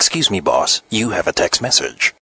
Excuse me, boss. You have a text message.